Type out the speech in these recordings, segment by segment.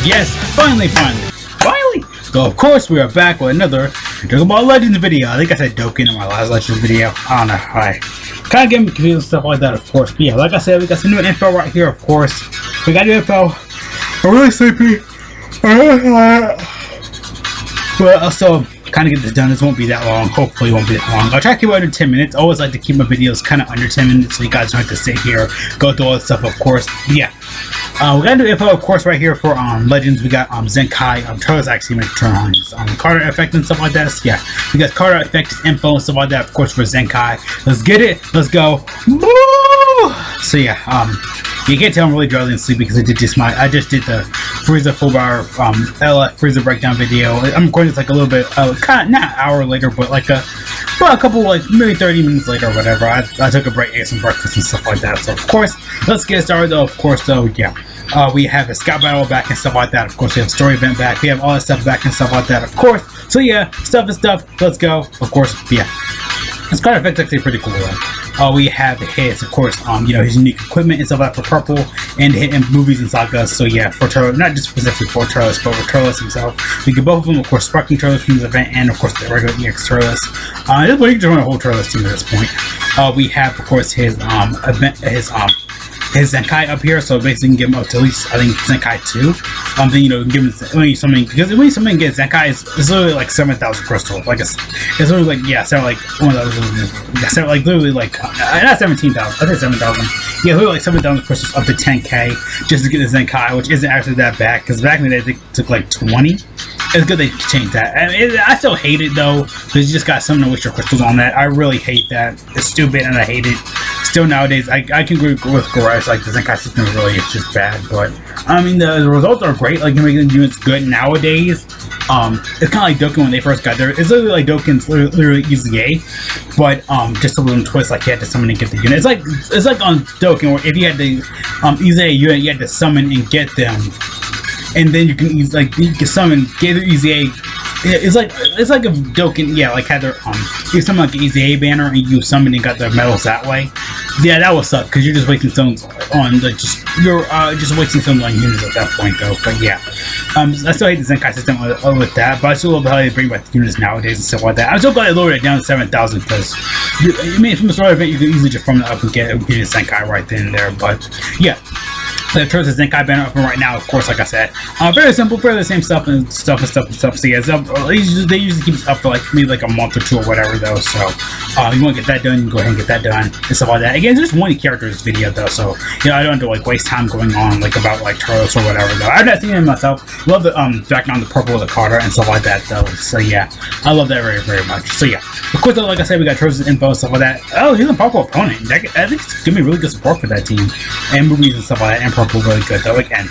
Yes, finally, finally, finally! So of course we are back with another Dragon Ball Legends video. I think I said Dokkan in my last Legends video. I don't know. I kind of getting confused and stuff like that, of course. But yeah, like I said, we got some new info right here, of course. We got new info. I'm really sleepy. But also, kind of get this done. This won't be that long. Hopefully, it won't be that long. I'll try to keep it under 10 minutes. I always like to keep my videos kind of under 10 minutes so you guys don't have to sit here, go through all this stuff, of course. Yeah. Uh, gonna do info, of course, right here for um, Legends. We got um, Zenkai. Um, Turles actually make on um, card effect and stuff like that. Yeah, we got card effect info and stuff like that, of course, for Zenkai. Let's get it. Let's go. So, yeah, um, you can't tell I'm really drowsy and sleepy because I did just my I just did the Frieza full bar um LF Frieza breakdown video. I'm recording this like a little bit uh kind of, not an hour later, but like a a couple like maybe 30 minutes later or whatever. I, I took a break, ate some breakfast and stuff like that. So of course, let's get started. Of course though, yeah. Uh, we have a scout battle back and stuff like that. Of course, we have story event back. We have all that stuff back and stuff like that. Of course. So yeah, stuff is stuff. Let's go. Of course, yeah. This card effect's actually pretty cool. Though. Uh, we have his, of course, um, you know, his unique equipment and stuff like for Purple and hit in movies and sagas. So yeah, for Turles, not just specifically for Turles, but for Turles himself. We get both of them, of course, Sparking Turles from this event, and of course the regular EX Turles. Uh, one you can join a whole Turles team at this point. Uh, we have, of course, his um event, his um his Zenkai up here, so basically you can give him up to at least I think Zenkai two. Um, then you know give him you something because when something gets Zenkai, it's, it's literally like seven thousand crystals. Like it's it's literally like yeah, seven like one of those, like literally like uh, not seventeen thousand. I think seven thousand. Yeah, literally like seven thousand crystals up to ten k just to get the Zenkai, which isn't actually that bad because back in the day took like twenty. It's good they changed that. I, it, I still hate it though because you just got something to of the crystals on that. I really hate that. It's stupid and I hate it still nowadays, I, I can agree with Goresh, like the Zenkai system really is just bad, but I mean the, the results are great, like you're making the units good nowadays. Um, it's kind of like Dokkan when they first got there. It's literally like Dokkan's literally, literally EZA, but um, just a little twist, like you had to summon and get the unit. It's like it's like on Dokkan where if you had to um, EZA unit, you had to summon and get them, and then you can like you can summon, get the EZA it's like it's like a Dokkan, yeah, like had their um, you summon like an Easy A banner and you summon and got their medals that way. Yeah, that would suck because you're just wasting stones on just you're uh, just wasting stones on units at that point though. But yeah, um, I still hate the Zenkai system with, uh, with that, but I still love how they bring back the units nowadays and stuff like that. I'm still glad they lowered it down to seven thousand because I mean from the start of it you can easily just farm it up and get, get a Zenkai right then and there. But yeah, the Turles Zenkai banner open right now, of course, like I said. Uh, very simple, very the same stuff and stuff and stuff and stuff. So yeah, up, uh, they, usually, keep it up for like maybe like a month or two or whatever though. So uh, you want to get that done, go ahead and get that done and stuff like that. Again, there's one character in this video though, so you know I don't have to like waste time going on like about like Turles or whatever though. I've not seen it myself. Love the um background, the purple of the Carter and stuff like that though. So yeah, I love that very very much. So yeah, of course though, like I said, we got Turles info and stuff like that. Oh, he's a powerful opponent. I think it's gonna be really good support for that team and movies and stuff like that. And purple really good though again.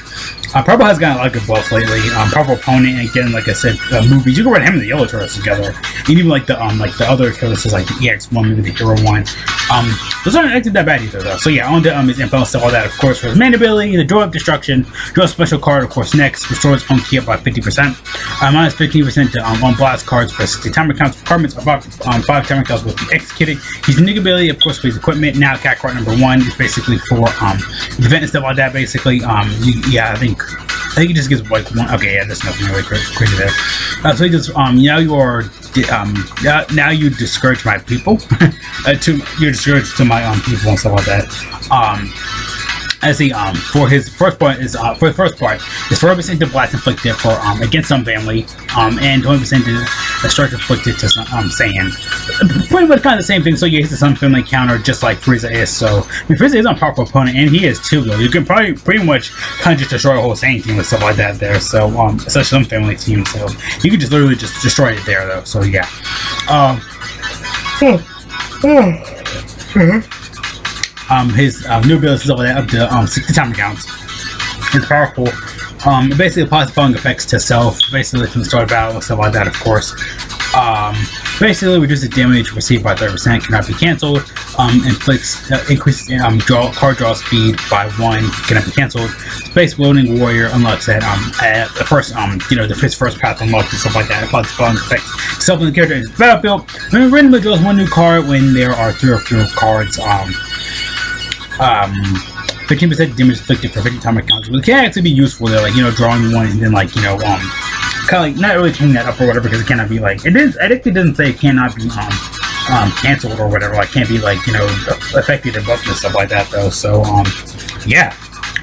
Uh, Purple has gotten a lot of good buffs lately. Um, Purple opponent, again, like I said, uh, movies. You can run him and the Yellow Turles together, and even like the um like the other Turles, like the EX one, maybe the Hero one. Um, those aren't actually that bad either, though. So yeah, on to um his info and all that. Of course, for his main ability, the Joy of Destruction, draw a special card. Of course, next restores own key up by 50%, uh, minus 15% to um, on blast cards for 60 timer counts requirements about um, five timer counts will be executed. His unique ability, of course, for his equipment. Now, cat card number one is basically for um event and stuff like that. Basically, um, you, yeah, I think I think he just gets like one. Okay, yeah, there's nothing really crazy there. Uh, so he just um now you are um now, now you discourage my people. uh, to you're discouraged to my um people and stuff like that. Um as he um for his first part is uh for the first part is four percent to blast inflicted for um against some family um and twenty percent to a strike inflicted to some um Saiyan. Pretty much kind of the same thing. So yeah, he's a some family counter just like Frieza is. So I mean, Frieza is a powerful opponent and he is too though. You can probably pretty much kind of just destroy a whole Saiyan team with stuff like that there. So um such some family team. So you can just literally just destroy it there though. So yeah. Um. Um, his uh, new abilities over there up to um, 60 timer counts. It's powerful. Um, basically applies the following effects to self, basically from the start of battle and stuff like that, of course. Um, basically reduces damage received by 30%, cannot be cancelled, um, inflicts, uh, increases um, draw, card draw speed by 1, cannot be cancelled. Space Wielding Warrior unlocks at, um, at the first, um, you know, the first, first path unlocked and stuff like that. Applies the following effects. Self and the character is battlefield. Randomly draws one new card when there are three or fewer cards, um, um, 15% damage inflicted for 50 timer counts, which can actually be useful there, like, you know, drawing one and then, like, you know, um, kind of like, not really turning that up or whatever, because it cannot be, like, it is, it doesn't say it cannot be, um, um, canceled or whatever, like, can't be, like, you know, affected or buffed and stuff like that, though, so, um, yeah,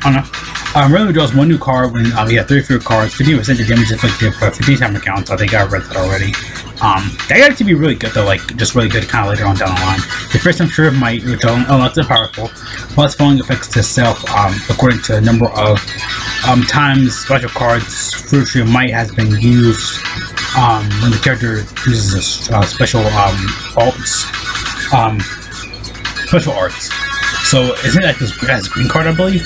I don't know. Um, randomly draws one new card when um, have three free cards, 50% damage inflicted for 50 timer counts. I think I read that already. Um, that got to be really good though, like just really good kind of later on down the line. The first I'm sure might which unlocks the powerful, plus following effects to self um, according to the number of um, times special cards Fruit Tree Might has been used um, when the character uses a uh, special um, arts. Um, special arts. So isn't that this green card I believe?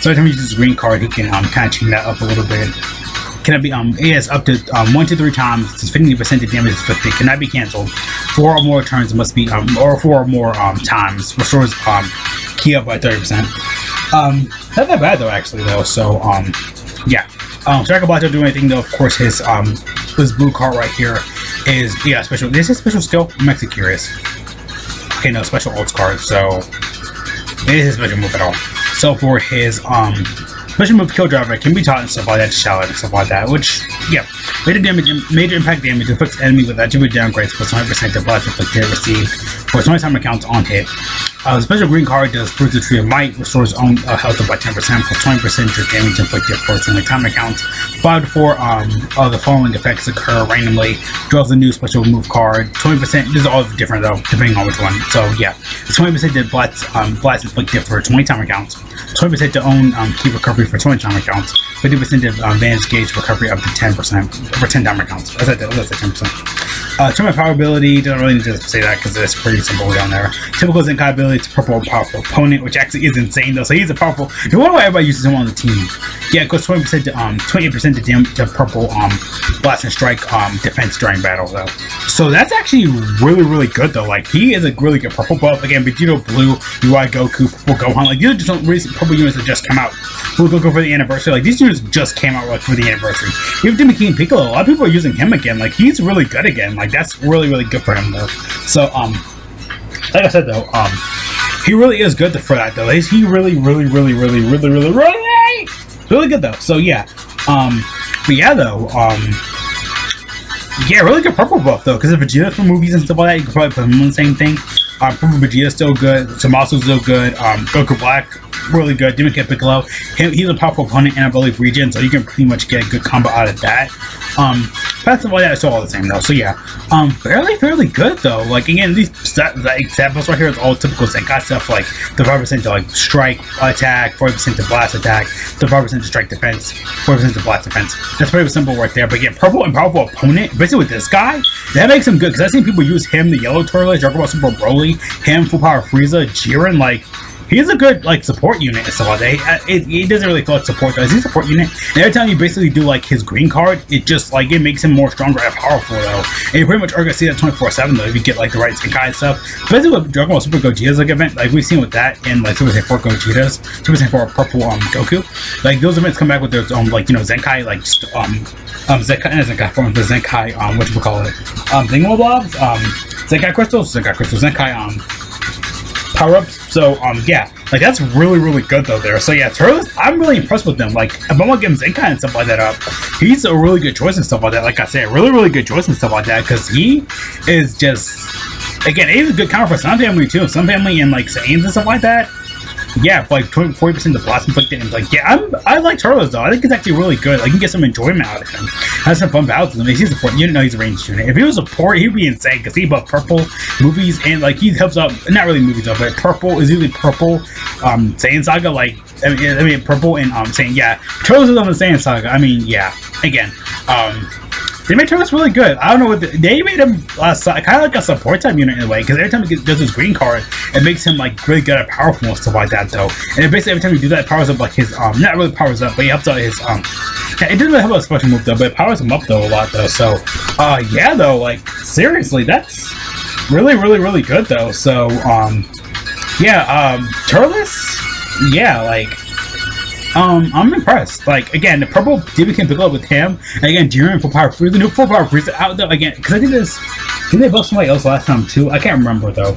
So every time he uses green card, he can um, kind of change that up a little bit. Can it be um it has up to um one to three times fifty percent of damage inflicted cannot be cancelled. Four or more turns must be um or four or more um times restores um key up by thirty percent. Um not that bad though actually though, so um yeah. Um Striker Bot don't do anything though, of course his um this blue card right here is yeah special This is special skill? I'm actually curious. Okay, no special ults card, so it is a special move at all. So for his um special move kill driver can be taught and stuff like that, shout and stuff like that, which yeah. Major damage major impact damage affects enemy with attribute downgrades plus 20% of blast inflicted receive for 20 time accounts on hit. Uh, the special green card does Fruit the Tree of Might, restores own uh, health by 10% for 20% your damage inflicted for 20 time accounts. 5 to 4 um, of the following effects occur randomly. Draws a new special move card. 20%, this is all different though, depending on which one. So yeah, 20% to blast, um, blast inflicted for 20 time accounts. 20% to own um, key recovery for 20 time accounts. 50% of um, gauge recovery up to 10% for 10 time accounts. I said that, that's 10%. Uh, Tournament power ability, don't really need to say that because it's pretty simple down there. Typical Zenkai ability, it's purple powerful opponent, which actually is insane though. So he's a powerful. You wonder why everybody uses him on the team. Yeah, it goes 20% to um 28% to damage to purple um blast and strike um defense during battle though. So that's actually really really good though. Like he is a really good purple buff. Again, Vegito Blue, UI Goku, Purple Gohan. Like these are just recent purple units that just come out. Blue Goku for the anniversary. Like these units just came out like for the anniversary. Even Demon King Piccolo, a lot of people are using him again. Like he's really good again. Like that's really really good for him though. So um, like I said though, um, he really is good for that though. He's he really really really really really really really really good though. So yeah, um, but yeah though, um. Yeah, really good purple buff though, because of Vegeta from movies and stuff like that, you could probably put him on the same thing. Um, purple Vegeta's still good, Tomasu's still good, um, Goku Black, really good, Demon King Piccolo, he, he's a powerful opponent and I believe regen, so you can pretty much get a good combo out of that. Um, that's all that, it's all the same though, so yeah. Um, fairly, fairly good though, like again, these examples right here is all typical Zenkai stuff, like the 5% to like strike attack, 40% to blast attack, the 5% to strike defense, 40% to blast defense. That's pretty simple right there, but yeah, purple and powerful opponent, basically with this guy, that makes him good, because I've seen people use him, the yellow turtle, Dragon Ball Super Broly, him, Full Power Frieza, Jiren, like, he's a good like support unit and stuff like. It, he doesn't really feel like support though. He's a support unit, and every time you basically do like his green card, it just like it makes him more stronger and powerful though. And you pretty much are gonna see that 24/7 though if you get like the right Zenkai and stuff. Especially with Dragon Ball Super Gogeta's like event, like we've seen with that in like Super Saiyan 4 Gogeta's, Super Saiyan 4 Purple um Goku. Like those events come back with their own like you know Zenkai like um um Zenkai not Zenkai form the Zenkai um what you call it um thingamabobs um Zenkai crystals Zenkai crystals Zenkai um power ups. So um yeah, like that's really really good though there. So yeah, Turles, I'm really impressed with them. Like if I want to give him Zenkai and stuff like that up, he's a really good choice and stuff like that. Like I said, really really good choice and stuff like that because he is just again he's a good counter for Son Family too. Son Family and like Saiyans and stuff like that. Yeah, like 20, 40% of the blast inflicted, and like, yeah, I'm, I like Turles though. I think it's actually really good. Like, you can get some enjoyment out of him. Has some fun battles with him. He's a support. You didn't know he's a ranged unit. If he was a support, he'd be insane because he buff purple movies and like he helps out. Not really movies though, but purple is usually purple. Um, Saiyan Saga, like I mean, I mean purple and um, saying yeah, Turles is on the Saiyan Saga. I mean, yeah, again, um. They made Turles really good. I don't know what the, they made him uh, kind of like a support type unit in a way because every time he does his green card, it makes him like really good at powerful and stuff like that though. And basically every time you do that, it powers up like his um not really powers up, but he helps out his um. Yeah, It doesn't really help out special move though, but it powers him up though a lot though. So uh yeah though like seriously that's really really really good though. So um yeah um Turles yeah like um, I'm impressed. Like again, the purple DB can pick up with him, and again, Jiren full power Frieza, the new full power Frieza out though again because I think this. Did they buff somebody else last time too? I can't remember though.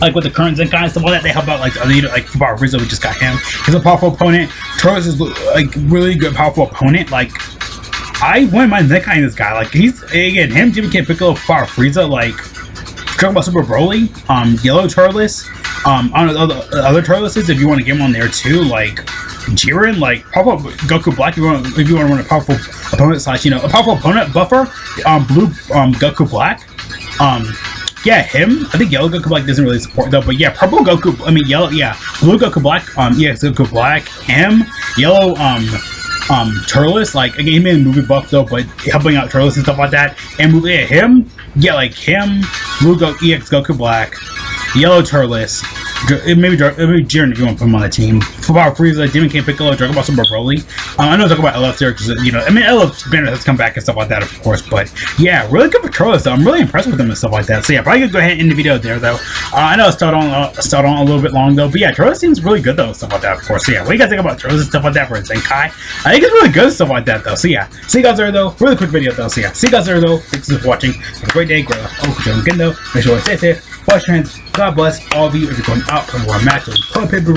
like with the current Zenkai and stuff that, they help out like the other like Bar Rizzo, we just got him. He's a powerful opponent. Turles is like really good, powerful opponent. Like I wouldn't mind Zenkai in this guy. Like he's again him, Jimmy K Piccolo, Power Frieza, like talking about Super Broly, um, Yellow Turles, um, on other other Turleses if you want to get him on there too, like Jiren, like powerful Goku Black if you want if you want to run a powerful opponent slash you know a powerful opponent buffer, um, blue um Goku Black, um. Yeah, him. I think yellow Goku Black doesn't really support though, but yeah, purple Goku. I mean, yellow. Yeah, blue Goku Black. Um, yeah, Goku Black. Him. Yellow. Um, um, Turles. Like again, he made a movie buff though, but helping out Turles and stuff like that. And yeah, him. Yeah, like him. Blue EX Goku Black. Yellow Turles. Maybe maybe Jiren if you want to put him on the team. Power Frieza, Demon King Piccolo, Dragon Ball Super Broly. Um, I know talk about LF there because you know I mean LF Banner has come back and stuff like that of course, but yeah, really good for Turles. Though. I'm really impressed with him and stuff like that. So yeah, probably gonna go ahead and end the video there though. Uh, I know I started on uh, started on a little bit long though, but yeah, Turles seems really good though stuff like that of course. So yeah, what do you guys think about Turles and stuff like that for Zenkai? I think it's really good stuff like that though. So yeah, see you guys there though. Really quick video though. So yeah, see you guys there though. Thanks for watching. Have a great day. Great. Oh, Joe Gendo. Make sure to stay safe. Watch trans. God bless all of you if you're going out for more matches. Toilet paper.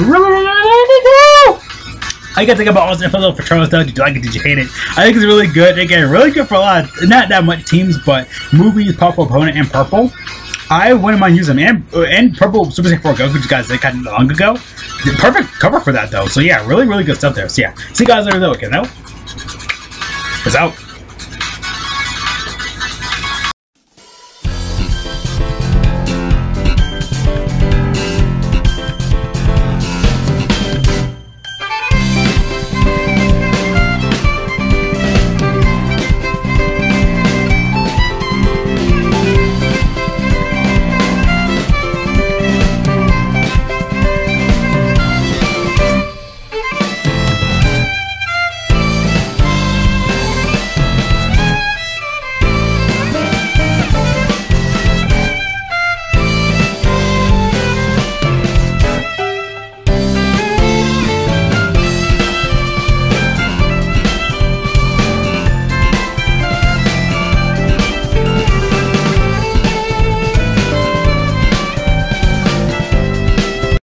I gotta think about all this info for Charles though. Did you like it? Did you hate it? I think it's really good. Again, really good for a lot of, not that much teams, but movies, powerful opponent, and purple. I wouldn't mind using them. And, and purple Super Saiyan 4 Goku, you guys they got long ago. Perfect cover for that though. So yeah, really, really good stuff there. So yeah, see you guys later though. Okay, now. Peace out.